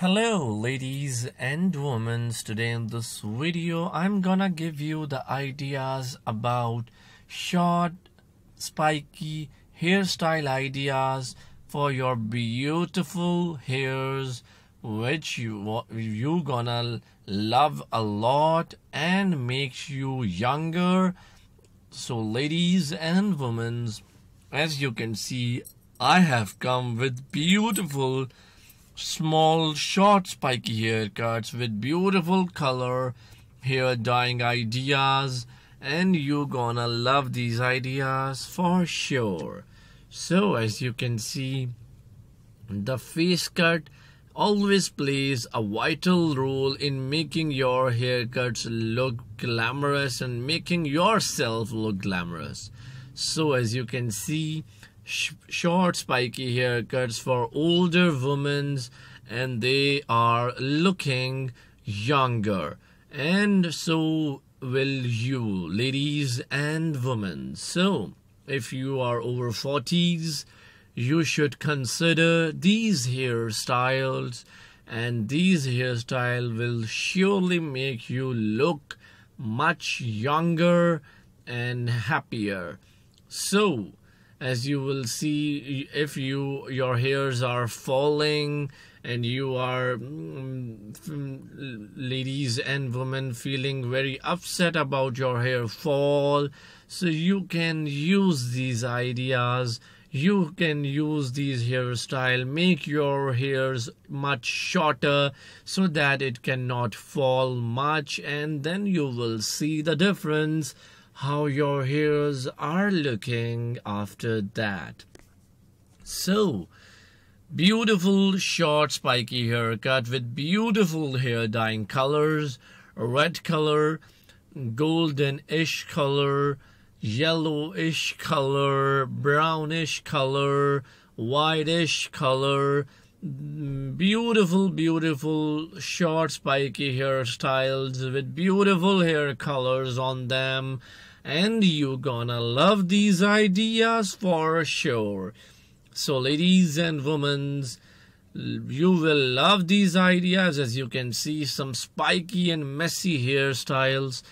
Hello ladies and women today in this video I'm gonna give you the ideas about short spiky hairstyle ideas for your beautiful hairs which you you gonna love a lot and makes you younger. So ladies and women as you can see I have come with beautiful small short spiky haircuts with beautiful color hair dyeing ideas and you're gonna love these ideas for sure. So as you can see the face cut always plays a vital role in making your haircuts look glamorous and making yourself look glamorous. So as you can see sh short spiky haircuts for older women and they are looking younger. And so will you ladies and women. So if you are over 40s you should consider these hairstyles and these hairstyle will surely make you look much younger and happier. So as you will see if you your hairs are falling and you are mm, ladies and women feeling very upset about your hair fall so you can use these ideas. You can use these hairstyle. Make your hairs much shorter so that it cannot fall much and then you will see the difference how your hairs are looking after that. So, beautiful short spiky haircut with beautiful hair dyeing colors, red color, golden-ish color, yellowish color, brownish color, whitish color, beautiful beautiful short spiky hairstyles with beautiful hair colors on them and you're gonna love these ideas for sure. So, ladies and women, you will love these ideas as you can see some spiky and messy hairstyles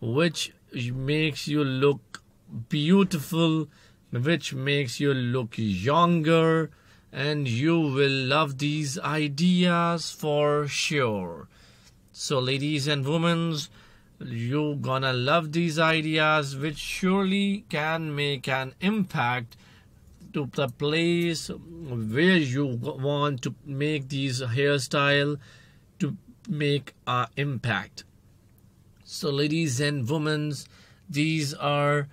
which makes you look beautiful which makes you look younger and you will love these ideas for sure. So ladies and women you gonna love these ideas which surely can make an impact to the place where you want to make these hairstyle to make an impact. So ladies and women these are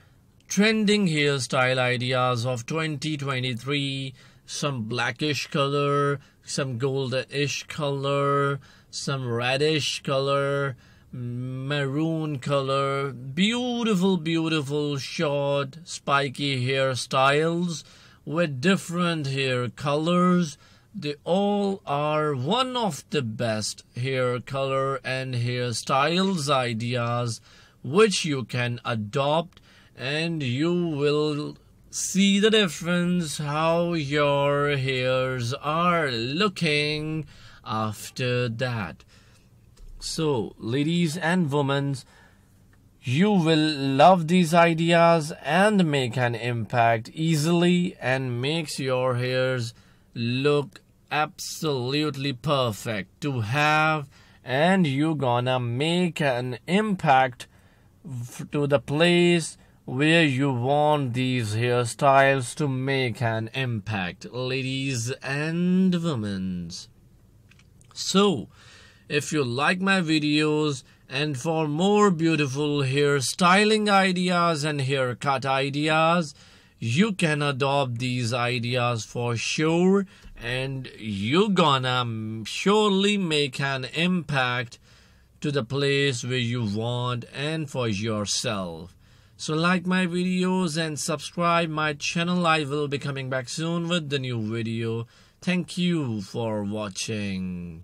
trending hairstyle ideas of 2023 some blackish color some goldish color some reddish color maroon color beautiful beautiful short spiky hairstyles with different hair colors. They all are one of the best hair color and hairstyles ideas which you can adopt and you will see the difference how your hairs are looking after that. So, ladies and women, you will love these ideas and make an impact easily and makes your hairs look absolutely perfect to have and you gonna make an impact to the place where you want these hairstyles to make an impact ladies and women so if you like my videos and for more beautiful hair styling ideas and haircut ideas, you can adopt these ideas for sure and you're gonna surely make an impact to the place where you want and for yourself. So like my videos and subscribe my channel. I will be coming back soon with the new video. Thank you for watching.